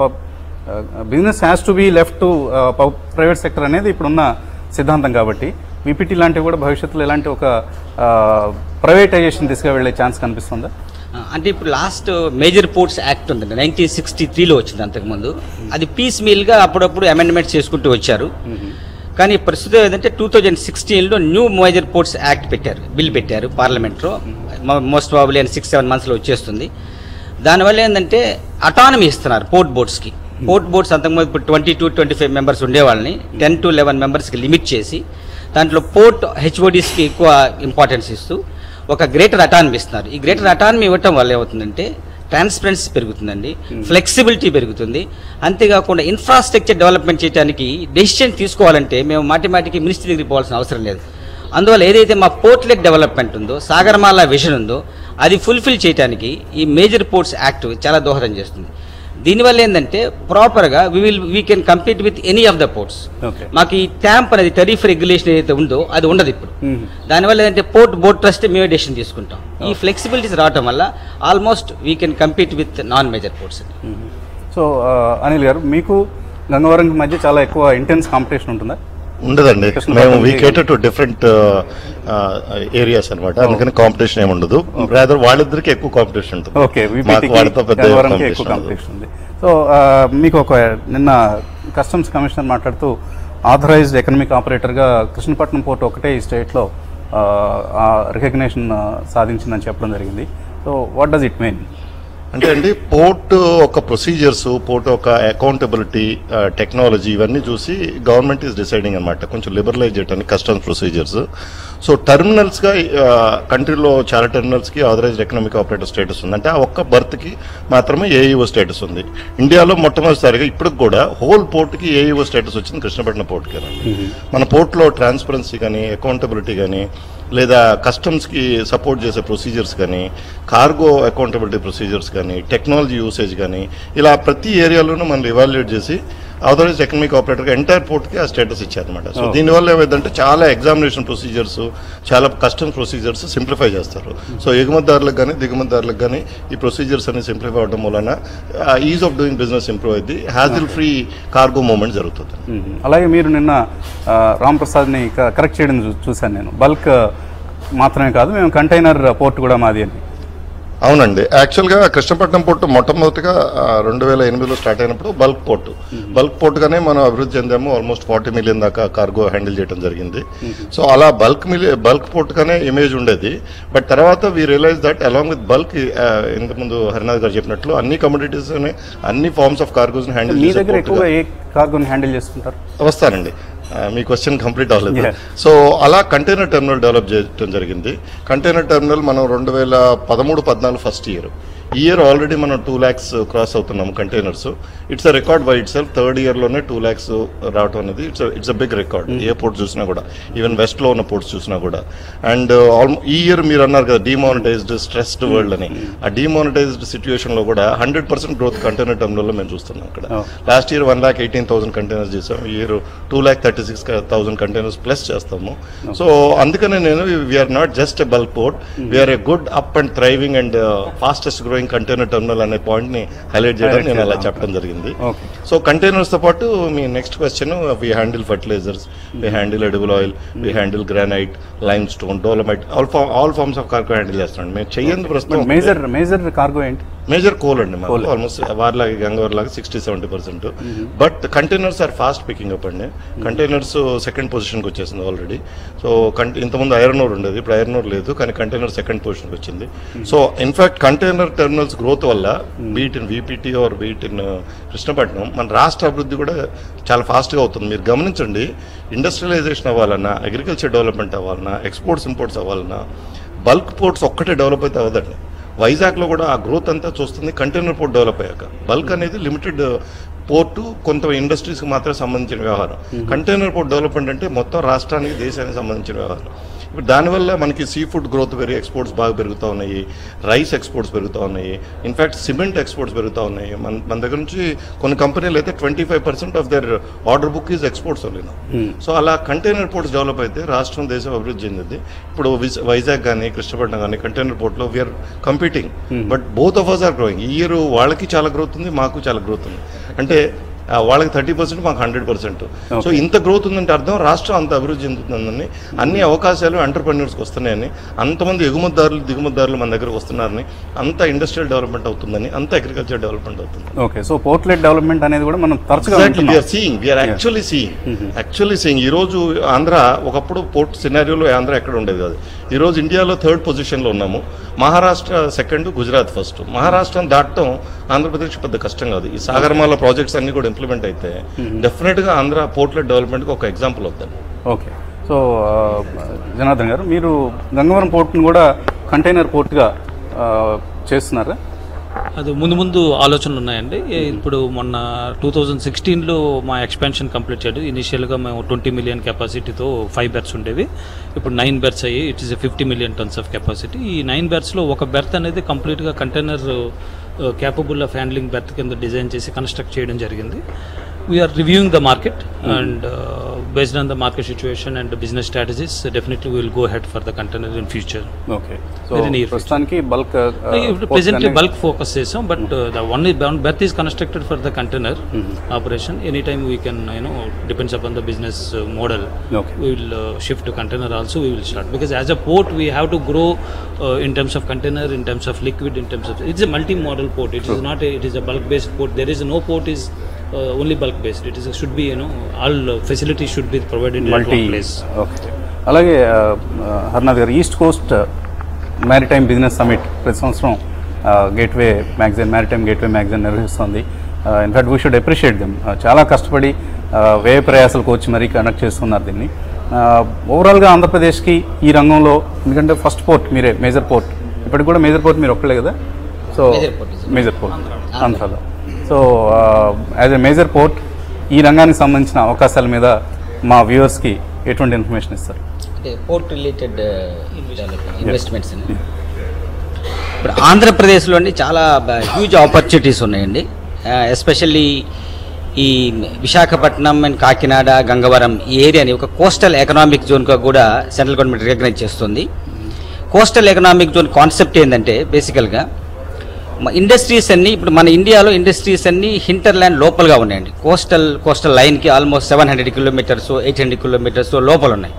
business has to be left to private sector అనేది ఇప్పుడున్న సిద్ధాంతం కాబట్టి విపిటి లాంటివి కూడా భవిష్యత్తులో ఇలాంటి ఒక ప్రైవేటైజేషన్ దిశగా వెళ్ళే ఛాన్స్ కనిపిస్తుందా? అంటే ఇప్పుడు లాస్ట్ మేజర్ పోర్ట్స్ యాక్ట్ ఉందండి. నైన్టీన్ సిక్స్టీ త్రీలో వచ్చింది అంతకుముందు అది పీస్ మీల్గా అప్పుడప్పుడు అమెండ్మెంట్స్ చేసుకుంటూ వచ్చారు. కానీ ప్రస్తుతం ఏంటంటే టూ థౌజండ్ సిక్స్టీన్లో న్యూ మేజర్ పోర్ట్స్ యాక్ట్ పెట్టారు బిల్ పెట్టారు పార్లమెంట్లో most probably and six seven మంత్స్లో వచ్చేస్తుంది. దానివల్ల ఏంటంటే అటానమీ ఇస్తున్నారు పోర్ట్ బోర్డ్స్కి పోర్ట్ బోర్డ్స్ అంతకుముందు ఇప్పుడు twenty two twenty five members ఉండేవాళ్ళని ten to eleven మెంబర్స్కి లిమిట్ చేసి దాంట్లో పోర్ట్ హెచ్ఓడిస్కి ఎక్కువ ఇంపార్టెన్స్ ఇస్తూ ఒక గ్రేటర్ అటానమీ ఇస్తున్నారు. ఈ గ్రేటర్ అటానమీ ఇవ్వటం వల్ల ఏమవుతుందంటే ట్రాన్స్పరెన్సీ పెరుగుతుందండి ఫ్లెక్సిబిలిటీ పెరుగుతుంది. అంతేకాకుండా ఇన్ఫ్రాస్ట్రక్చర్ డెవలప్మెంట్ చేయడానికి డెసిషన్ తీసుకోవాలంటే మేము మాటి మాటికి మినిస్ట్రీ దగ్గరికి పోవాల్సిన అవసరం లేదు. అందువల్ల ఏదైతే మా పోర్ట్లెట్ డెవలప్మెంట్ ఉందో సాగరమాల విజన్ ఉందో అది ఫుల్ఫిల్ చేయడానికి ఈ మేజర్ పోర్ట్స్ యాక్ట్ చాలా దోహదం చేస్తుంది. దీనివల్ల ఏంటంటే ప్రాపర్గా we will we can compete with any of the ports okay మాకు ఈ ట్యాంప్ అనేది టరీఫ్ రెగ్యులేషన్ ఏదైతే ఉందో అది ఉండదు ఇప్పుడు. Mhm. దానివల్ల ఏంటంటే పోర్ట్ బోర్డ్ ట్రస్ట్ మేమే డెసిషన్ తీసుకుంటాం. ఈ ఫ్లెక్సిబిలిటీస్ రావటం వల్ల almost we can compete with non major ports so Anil garu మీకు గంగవరంకి మధ్య చాలా ఎక్కువ ఇంటెన్స్ కాంపిటీషన్ ఉంటుందా? ఉండదండి. మేము we cater to different areas అన్నమాట. అందుకని కాంపిటీషన్ ఏమి ఉండదు. రాదర్ వాళ్ళిద్దరికి ఎక్కువ కాంపిటీషన్ ఉంటుంది. ఓకే. మాకు వాళ్ళతో పెద్ద. కాంపిటీషన్ ఉంది. సో మీకు ఒక నిన్న కస్టమ్స్ కమిషనర్ మాట్లాడుతూ ఆథరైజ్డ్ ఎకనమిక్ ఆపరేటర్గా కృష్ణపట్నం పోర్ట్ ఒకటే ఈ స్టేట్లో రికగ్నేషన్ సాధించిందని చెప్పడం జరిగింది. So what does it mean అంటే అండి పోర్ట్ ఒక ప్రొసీజర్స్ పోర్ట్ ఒక అకౌంటబిలిటీ టెక్నాలజీ ఇవన్నీ చూసి గవర్నమెంట్ ఈస్ డిసైడింగ్ అనమాట కొంచెం లిబరలైజ్ చేయడానికి కస్టమ్స్ ప్రొసీజర్స్ సో టెర్మినల్స్గా కంట్రీలో చాలా టెర్మినల్స్కి ఆథరైజ్డ్ ఎకనామిక్ ఆపరేటర్ స్టేటస్ ఉంది. అంటే ఆ ఒక్క బర్త్కి మాత్రమే ఏఈఓ స్టేటస్ ఉంది. ఇండియాలో మొట్టమొదటిసారిగా ఇప్పటికి కూడా హోల్ పోర్ట్కి ఏఈఓ స్టేటస్ వచ్చింది కృష్ణపట్నం పోర్ట్కి మన పోర్ట్లో ట్రాన్స్పరెన్సీ కానీ అకౌంటబిలిటీ కానీ లేదా కస్టమ్స్కి సపోర్ట్ చేసే ప్రొసీజర్స్ కానీ కార్గో అకౌంటబిలిటీ ప్రొసీజర్స్ కానీ టెక్నాలజీ యూసేజ్ కానీ ఇలా ప్రతి ఏరియాలోనూ మనం ఇవాల్యుయేట్ చేసి ఆథరైజ్ ఎకనామిక్ ఆపరేటర్గా ఎంటైర్ పోర్ట్కి ఆ స్టేటస్ ఇచ్చారనమాట సో Oh. దీనివల్ల ఏమైందంటే చాలా ఎగ్జామినేషన్ ప్రొసీజర్స్ చాలా కస్టమ్స్ ప్రొసీజర్స్ సింప్లిఫై చేస్తారు. సో ఎగుమతిదారులకు కానీ దిగుమతిదారులకు కానీ ఈ ప్రొసీజర్స్ అన్ని సింప్లిఫై అవడం వలన ease of doing business improve అయింది హ్యాజిల్ ఫ్రీ కార్గో మూవ్మెంట్ జరుగుతుంది. అలాగే మీరు నిన్న రామ్ ప్రసాద్ని కరెక్ట్ చేయడం చూశాను నేను. బల్క్ మాత్రమే కాదు మేము కంటైనర్ పోర్ట్ కూడా మాది అని అవునండి. యాక్చువల్గా కృష్ణపట్నం పోర్టు మొట్టమొదటిగా రెండు వేల ఎనిమిదిలో స్టార్ట్ అయినప్పుడు బల్క్ పోర్టు. బల్క్ పోర్టుగానే మనం అభివృద్ధి చెందాము. ఆల్మోస్ట్ ఫార్టీ మిలియన్ దాకా కార్గో హ్యాండిల్ చేయడం జరిగింది. సో అలా బల్క్ మిలి బల్క్ పోర్టుగానే ఇమేజ్ ఉండేది. బట్ తర్వాత we realize that along with bulk ఇంతకుముందు హరినాథ్ గారు చెప్పినట్లు అన్ని కమ్యూనిటీస్ అన్ని ఫార్మ్స్ ఆఫ్ కార్గోస్ హ్యాండిల్ మీ దగ్గర ఎక్కువగా ఏ కార్గోని హ్యాండిల్ చేసుకుంటారు వస్తానండి. మీ క్వశ్చన్ కంప్లీట్ అవ్వలేదు. సో అలా కంటైనర్ టెర్మినల్ డెవలప్ చేయడం జరిగింది. కంటైనర్ టెర్మినల్ మనం రెండు వేల పదమూడు పద్నాలుగు ఫస్ట్ ఇయర్ ఇయర్ ఆల్రెడీ మనం టూ ల్యాక్స్ క్రాస్ అవుతున్నాము containers it's a record by itself third ఇయర్లోనే two lakhs రావడం అనేది it's it's a big record A port చూసినా కూడా. ఈవెన్ వెస్ట్లో ఉన్న పోర్ట్స్ చూసినా కూడా. అండ్ ఆల్మో ఈ ఇయర్ మీరు అన్నారు కదా డిమానిటైజ్డ్ స్ట్రెస్డ్ వరల్డ్ అని. ఆ డిమానిటైజ్డ్ సిచ్యువేషన్లో కూడా హండ్రెడ్ పర్సెంట్ గ్రోత్ కంటైనర్ టెర్మినల్లో మేము చూస్తున్నాం ఇక్కడ. Oh. Last year one lakh eighteen thousand containers చేసాం. ఈ year two lakh thirty six thousand containers plus చేస్తాము. సో అందుకనే నేను we are not just a bulk port we are a good up and thriving and fastest growing container terminal అనే పాయింట్ని highlight చేయడం నేను అలా. చెప్పడం జరిగింది. సో కంటైనర్స్తో పాటు మీ next question we handle fertilizers we handle edible oil we handle granite limestone dolomite all all forms of cargo handle చేస్తున్నాం మేము చెయ్యండి ప్రస్తుతం మేజర్ మేజర్ కార్గో ఏంటి? మేజర్ కోల్ అండి మాకు. ఆల్మోస్ట్ వారిలాగా గంగవర్ లాగా sixty seventy percent but containers are fast picking up అండి. కంటైనర్స్ సెకండ్ పొజిషన్కి వచ్చేసింది ఆల్రెడీ సో కంట ఇంతకుముందు ఐరన్ ఓర్ ఉండేది ఇప్పుడు ఐరన్ ఓర్ లేదు కానీ కంటైనర్ సెకండ్ పొజిషన్కి వచ్చింది. So in fact container terminals growth వల్ల beating VPT or beating Krishnapatnam మన రాష్ట్ర అభివృద్ధి కూడా చాలా ఫాస్ట్గా అవుతుంది. మీరు గమనించండి ఇండస్ట్రియలైజేషన్ అవ్వాలన్నా అగ్రికల్చర్ డెవలప్మెంట్ అవ్వాలన్నా ఎక్స్పోర్ట్స్ ఇంపోర్ట్స్ అవ్వాలన్నా బల్క్ పోర్ట్స్ ఒక్కటే డెవలప్ అయితే అవ్వదండి. వైజాగ్లో కూడా ఆ గ్రోత్ అంతా చూస్తుంది కంటైనర్ పోర్ట్ డెవలప్ అయ్యాక. బల్క్ అనేది లిమిటెడ్ పోర్టు కొంత ఇండస్ట్రీస్కి మాత్రమే సంబంధించిన వ్యవహారం. కంటైనర్ పోర్ట్ డెవలప్మెంట్ అంటే మొత్తం రాష్ట్రానికి దేశానికి సంబంధించిన వ్యవహారం. ఇప్పుడు దానివల్ల మనకి సీ ఫుడ్ గ్రోత్ పెరిగి ఎక్స్పోర్ట్స్ బాగా పెరుగుతూ ఉన్నాయి. రైస్ ఎక్స్పోర్ట్స్ పెరుగుతూ ఉన్నాయి. ఇన్ఫాక్ట్ సిమెంట్ ఎక్స్పోర్ట్స్ పెరుగుతూ ఉన్నాయి. మన మన దగ్గర నుంచి కొన్ని కంపెనీలు అయితే twenty five percent of their order book is exports only so అలా కంటైనర్ పోర్ట్స్ డెవలప్ అయితే రాష్ట్రం దేశం అభివృద్ధి చెందింది. ఇప్పుడు విజ్- వైజాగ్ కానీ కృష్ణపట్నం కానీ container పోర్ట్లో we are competing but both of us are growing ఈ ఇయర్ వాళ్ళకి చాలా గ్రోత్ ఉంది మాకు చాలా గ్రోత్ ఉంది. అంటే వాళ్ళకి థర్టీ పర్సెంట్ మాకు హండ్రెడ్ పర్సెంట్. సో ఇంత గ్రోత్ ఉందంటే అర్థం రాష్ట్రం అంత అభివృద్ధి చెందుతుందని అన్ని అవకాశాలు ఎంటర్ప్రెన్యూర్స్కి వస్తున్నాయని అంతమంది ఎగుమతిదారులు దిగుమతిదారులు మన దగ్గరకు వస్తున్నారని అంత ఇండస్ట్రియల్ డెవలప్మెంట్ అవుతుందని అంత అగ్రికల్చర్ డెవలప్మెంట్ అవుతుంది okay. So port led development అనేది కూడా మనం తరచుగా seeing we are actually seeing actually seeing ఈ రోజు ఆంధ్ర ఒకప్పుడు పోర్ట్ సినారియోలో ఆంధ్ర ఎక్కడ ఉండేది కాదు. ఈ రోజు ఇండియాలో థర్డ్ పొజిషన్లో ఉన్నాము. మహారాష్ట్ర సెకండ్ గుజరాత్ ఫస్ట్ మహారాష్ట్రను దాటడం ఆంధ్రప్రదేశ్ పెద్ద కష్టం కాదు. ఈ సాగరమాల ప్రాజెక్ట్స్ అన్ని కూడా ఇంప్లిమెంట్ అయితే డెఫినెట్గా ఆంధ్ర పోర్ట్లెట్ డెవలప్మెంట్కి ఒక ఎగ్జాంపుల్ అవుతుంది ఓకే. సో జనార్దన్ గారు మీరు గంగవరం పోర్ట్ని కూడా కంటైనర్ పోర్ట్గా చేస్తున్నారా? అది ముందు ముందు ఆలోచనలు ఉన్నాయండి. ఇప్పుడు మొన్న టూ థౌజండ్ సిక్స్టీన్లో మా ఎక్స్పాన్షన్ కంప్లీట్ చేయడం ఇనిషియల్గా మేము ట్వంటీ మిలియన్ కెపాసిటీతో ఫైవ్ బెర్త్స్ ఉండేవి. ఇప్పుడు నైన్ బెర్త్స్ అయ్యి it is fifty million tons of capacity ఈ నైన్ బెర్త్స్లో ఒక బెర్త్ అనేది కంప్లీట్గా container capable of handling berth కింద డిజైన్ చేసి కన్స్ట్రక్ట్ చేయడం జరిగింది. We are reviewing the market and based on the market situation and the business strategies, definitely we will go ahead for the container in future. Okay. So, Very near future. bulk. Uh, uh, presently bulk focus is on, but mm uh, the only berth is constructed for the container mm operation. Anytime we can, you know, depends upon the business uh, model. Okay. We will uh, shift to container also. We will start because as a port we have to grow uh, in terms of container, in terms of liquid, in terms of it's a multi-model port. It True. is not. A, it is a bulk-based port. There is no port is uh, only bulk based. It is should be you know all uh, facilities should be provided in multi one place okay అలాగే ఆ, ఆ, Harnath garu east coast maritime business summit ప్రతి సంవత్సరం gateway magazine maritime gateway magazine నిర్వహిస్తుంది. In fact we should appreciate them చాలా కష్టపడి ఆ, వ్యయ ప్రయాసాలకు వచ్చి మరీ కండక్ట్ చేస్తున్నారు దీన్ని. ఓవరాల్గా ఆంధ్రప్రదేశ్కి ఈ రంగంలో ఎందుకంటే ఫస్ట్ పోర్ట్ మీరే మేజర్ పోర్ట్ ఇప్పటికి కూడా మేజర్ పోర్ట్ మీరు ఒక్కలే కదా? So Major port is- major port ఆంధ్రాలో. So as a major port ఈ రంగానికి సంబంధించిన అవకాశాల మీద మా వ్యూవర్స్కి ఎటువంటి ఇన్ఫర్మేషన్ ఇస్తారు? అంటే పోర్ట్ రిలేటెడ్ ఇన్వెస్ట్మెంట్స్ ఇప్పుడు ఆంధ్రప్రదేశ్లోని చాలా హ్యూజ్ ఆపర్చునిటీస్ ఉన్నాయండి. ఎస్పెషల్లీ ఈ విశాఖపట్నం అండ్ కాకినాడ గంగవరం ఈ ఏరియాని ఒక కోస్టల్ ఎకనామిక్ జోన్గా కూడా సెంట్రల్ గవర్నమెంట్ రికగ్నైజ్ చేస్తుంది. కోస్టల్ ఎకనామిక్ జోన్ కాన్సెప్ట్ ఏంటంటే బేసికల్గా ఇండస్ట్రీస్ అన్నీ ఇప్పుడు మన ఇండియాలో ఇండస్ట్రీస్ అన్నీ హింటర్ల్యాండ్ లోపలగా ఉన్నాయండి. కోస్టల్ కోస్టల్ లైన్కి almost seven hundred kilometres eight hundred kilometres లోపల ఉన్నాయి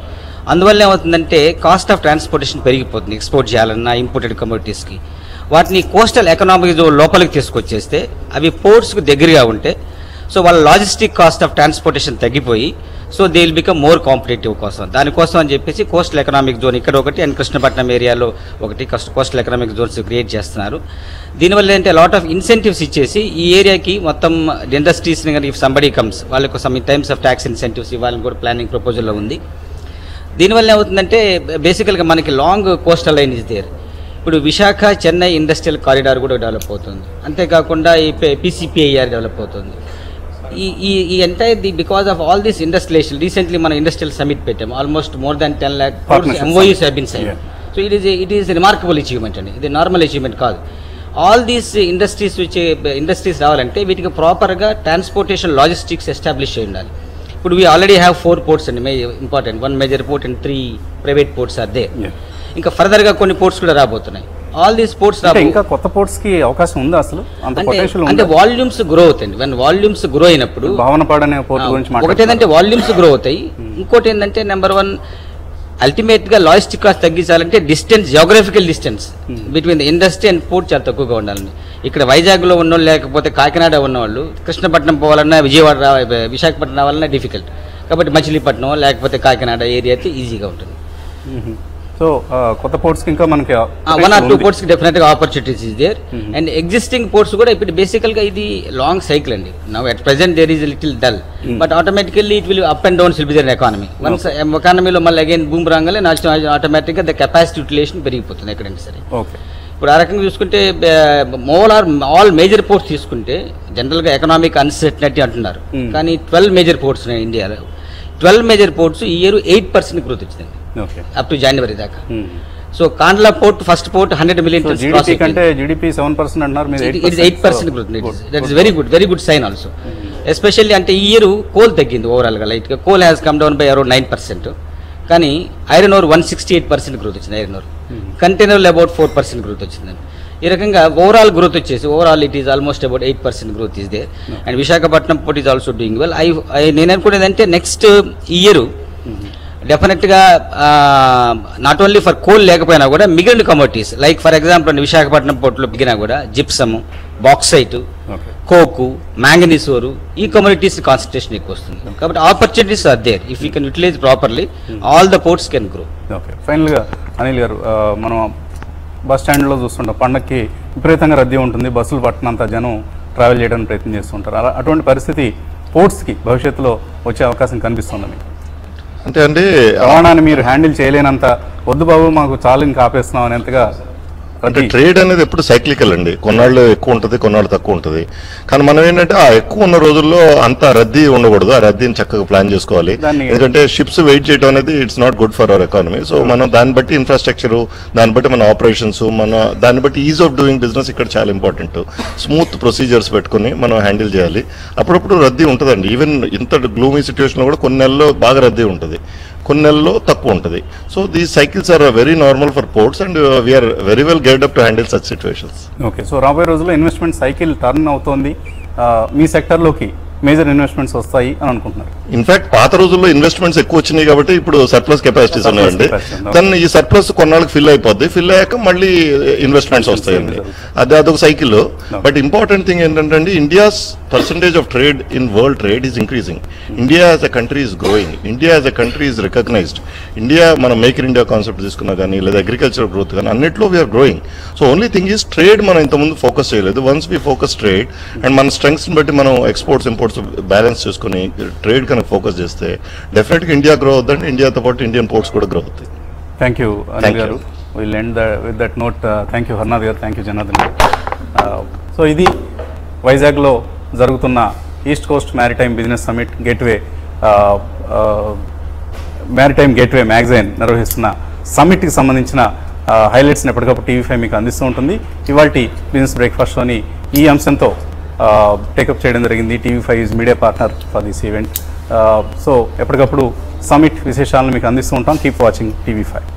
అందువల్ల ఏమవుతుందంటే కాస్ట్ ఆఫ్ ట్రాన్స్పోర్టేషన్ పెరిగిపోతుంది ఎక్స్పోర్ట్ చేయాలన్నా ఇంపోర్టెడ్ కమ్యూనిటీస్కి వాటిని కోస్టల్ ఎకనామిక్ జోన్ లోపలికి తీసుకొచ్చేస్తే అవి పోర్ట్స్కు దగ్గరగా ఉంటే సో వాళ్ళ లాజిస్టిక్ కాస్ట్ ఆఫ్ ట్రాన్స్పోర్టేషన్ తగ్గిపోయి so they will become more competitive కోసం. దానికోసం అని చెప్పేసి కోస్టల్ ఎకనామిక్ జోన్ ఇక్కడ ఒకటి అండ్ కృష్ణపట్నం ఏరియాలో ఒకటి కోస్టల్ ఎకనామిక్ జోన్స్ క్రియేట్ చేస్తున్నారు. దీనివల్ల ఏంటంటే లాట్ ఆఫ్ ఇన్సెంటివ్స్ ఇచ్చేసి ఈ ఏరియాకి మొత్తం ఇండస్ట్రీస్ని కానీ ఇఫ్ సంబడీ కమ్స్ వాళ్ళకు some times of tax incentives ఇవ్వాలని కూడా ప్లానింగ్ ప్రపోజల్లో ఉంది. దీనివల్ల ఏమవుతుందంటే బేసికల్గా మనకి long coastal line is there ఇప్పుడు విశాఖ చెన్నై ఇండస్ట్రియల్ కారిడార్ కూడా డెవలప్ అవుతుంది. అంతేకాకుండా ఈ పీసీపీఐఆర్ డెవలప్ అవుతుంది. ఈ ఈ entire the because of all this industrialization recently మనం ఇండస్ట్రియల్ సమిట్ పెట్టాం. Almost more than ten lakh MOUs. Have been sign. So it is it is remarkable achievement అండి. ఇది నార్మల్ అచీవ్మెంట్ కాదు. ఆల్ దీస్ ఇండస్ట్రీస్ వచ్చే industries రావాలంటే వీటికి ప్రాపర్గా transportation logistics establish అయి ఉండాలి. ఇప్పుడు we already have four ports అండి may important one major port and three private ports are they. ఇంకా ఫర్దర్గా కొన్ని పోర్ట్స్ కూడా రాబోతున్నాయి. ఆల్ దీస్ పోర్ట్స్ అంటే ఇంకా కొత్త పోర్ట్స్కి అవకాశం ఉందా అసలు? అంత అంటే పొటెన్షియల్ అంటే వాల్యూమ్స్ గ్రో అవుతాయి వన్ వాల్యూమ్స్ గ్రో అయినప్పుడు భావనపాడు అనే పోర్ట్ గురించి ఒకటి ఏంటంటే వాల్యూమ్స్ గ్రో అవుతాయి. ఇంకోటి ఏంటంటే నెంబర్ వన్ అల్టిమేట్గా లాజిస్టిక్ కాస్ట్ తగ్గించాలంటే distance geographical distance between the industry and port చాలా తక్కువగా ఉండాలండి. ఇక్కడ వైజాగ్లో ఉన్నోళ్ళు లేకపోతే కాకినాడ ఉన్నవాళ్ళు కృష్ణపట్నం పోవాలన్నా విజయవాడ విశాఖపట్నం రావాలన్నా డిఫికల్ట్ కాబట్టి మచిలీపట్నం లేకపోతే కాకినాడ ఏరియా అయితే ఈజీగా ఉంటుంది. సో కొత్త పోర్ట్స్ ఇంకా మనకి వన్ ఆర్ టూ డెఫినెట్గా opportunities is there and existing ports కూడా ఇప్పుడు బేసికల్గా ఇది లాంగ్ సైకిల్ అండి. Now at present there is little dull but automatically it will up and downs will be there economy once ఎకానమీలో మళ్ళీ అగైన్ బూమ్ రాగానే ఆటోమేటిక్గా ద కెపాసిటీ యూటిలేషన్ పెరిగిపోతుంది ఎక్కడంటే సరే. ఓకే ఇప్పుడు ఆ రకంగా చూసుకుంటే మోల్ ఆర్ ఆల్ మేజర్ పోర్ట్స్ తీసుకుంటే జనరల్గా ఎకనామిక్ అన్సర్టనిటీ అంటున్నారు. Hmm. కానీ ట్వెల్వ్ మేజర్ పోర్ట్స్ ఉన్నాయి ఇండియాలో ట్వెల్వ్ మేజర్ పోర్ట్స్ ఈ ఇయర్ ఎయిట్ పర్సెంట్ గ్రోత్ వచ్చింది ఓకే అప్ టు జనవరి దాకా. So Kandla port first port hundred million GDP seven percent అంటున్నారు మీరు it's eight percent growth that is very good very good sign also especially అంటే ఈ year coal తగ్గింది ఓవరాల్గా లైట్గా coal has come down by around nine percent కానీ iron ore one sixty eight percent growth వచ్చింది iron ore కంటైనర్లు about four percent growth వచ్చిందండి. ఈ రకంగా ఓవరాల్ గ్రోత్ వచ్చేసి overall it is almost about eight percent growth is there and Visakhapatnam port is also doing well I నేను అనుకునేది అంటే next year డెఫినెట్గా నాట్ ఓన్లీ ఫర్ కోల్ లేకపోయినా కూడా మిగిలిన commodities like for example Visakhapatnam పోర్టులో బిగినా కూడా gypsum bauxite coke manganese ore ఈ కమ్యూనిటీస్ కాన్సన్ట్రేషన్ ఎక్కువ వస్తుంది కాబట్టి opportunities are there if you can utilize properly all the ports can grow okay ఫైనల్గా అనిల్ గారు మనం బస్ స్టాండ్లో చూస్తుంటాం పండక్కి విపరీతంగా రద్దీ ఉంటుంది బస్సులు పట్టినంత జనం ట్రావెల్ చేయడానికి ప్రయత్నం చేస్తుంటారు. అలా అటువంటి పరిస్థితి పోర్ట్స్కి భవిష్యత్తులో వచ్చే అవకాశం కనిపిస్తుంది మీకు? అంటే అండి. రవాణాని మీరు హ్యాండిల్ చేయలేనంత వద్దు బాబు మాకు చాలు ఇంకా ఆపేస్తున్నాం అనేంతగా అంటే ట్రేడ్ అనేది ఎప్పుడు సైక్లికల్ అండి. కొన్నాళ్ళు ఎక్కువ ఉంటుంది కొన్నాళ్ళు తక్కువ ఉంటుంది. కానీ మనం ఏంటంటే ఆ ఎక్కువ ఉన్న రోజుల్లో అంత రద్దీ ఉండకూడదు. ఆ రద్దీని చక్కగా ప్లాన్ చేసుకోవాలి. ఎందుకంటే షిప్స్ వెయిట్ చేయడం అనేది it's not good for our economy so మనం దాన్ని బట్టి ఇన్ఫ్రాస్ట్రక్చర్ దాన్ని బట్టి మన ఆపరేషన్స్ మన దాన్ని బట్టి ఈజ్ ఆఫ్ డూయింగ్ బిజినెస్ ఇక్కడ చాలా ఇంపార్టెంట్ స్మూత్ ప్రొసీజర్స్ పెట్టుకుని మనం హ్యాండిల్ చేయాలి. అప్పుడప్పుడు రద్దీ ఉంటుందండి. ఈవెన్ ఇంత గ్లూమీ సిచ్యువేషన్లో కూడా కొన్ని నెలల్లో బాగా రద్దీ ఉంటుంది. కొన్ని నెలల్లో తక్కువ ఉంటుంది so these cycles are very normal for ports and we are very well guide up to handle such situations okay so రాబోయే రోజుల్లో ఇన్వెస్ట్మెంట్ సైకిల్ టర్న్ అవుతోంది. Uh, మీ సెక్టర్లోకి మేజర్ ఇన్వెస్ట్మెంట్స్ వస్తాయి అని అనుకుంటున్నారు. ఇన్ఫాక్ట్ పాత రోజుల్లో ఇన్వెస్ట్మెంట్స్ ఎక్కువ వచ్చినాయి కాబట్టి ఇప్పుడు సర్ప్లస్ కెపాసిటీస్ ఉన్నాయండి. దాన్ని ఈ సర్ప్లస్ కొన్నాళ్ళకి ఫిల్ అయిపోద్ది. ఫిల్ అయ్యాక మళ్ళీ ఇన్వెస్ట్మెంట్స్ వస్తాయండి. అది అదొక సైకిల్ బట్ ఇంపార్టెంట్ థింగ్ ఏంటంటే అండి India's percentage of trade in world trade is increasing India as a country is growing India as a country is recognized India మన మేక్ ఇన్ ఇండియా కాన్సెప్ట్ తీసుకున్నా కానీ లేదా agriculture growth కానీ అన్నిట్లో we are growing so only thing is trade మనం ఇంతకుముందు focus చేయలేదు. Once we focus trade and మన స్ట్రెంగ్స్ బట్టి మనం ఎక్స్పోర్ట్స్ ఇంపోర్ట్స్ బ్యాలెన్స్ చేసుకుని ట్రేడ్ కనుక ఫోకస్ చేస్తే డెఫినెట్గా ఇండియా గ్రో అవుతుందండి ఇండియాతో పాటు ఇండియన్ పోర్ట్స్ కూడా గ్రో అవుతాయి. Thank you Anil. Garu. Will end the with that note thank you Harnath garu. Thank you Janardhan garu so ఇది వైజాగ్లో జరుగుతున్న east coast maritime business summit gateway maritime gateway magazine నిర్వహిస్తున్న సమ్మిట్కి సంబంధించిన హైలైట్స్ని ఎప్పటికప్పుడు TV five మీకు అందిస్తూ ఉంటుంది. ఇవాళ బిజినెస్ బ్రేక్ఫాస్ట్లోని ఈ అంశంతో టేకప్ చేయడం జరిగింది. TV five is media partner for this event so ఎప్పటికప్పుడు సమిట్ విశేషాలను మీకు అందిస్తూ ఉంటాం. Keep watching TV five.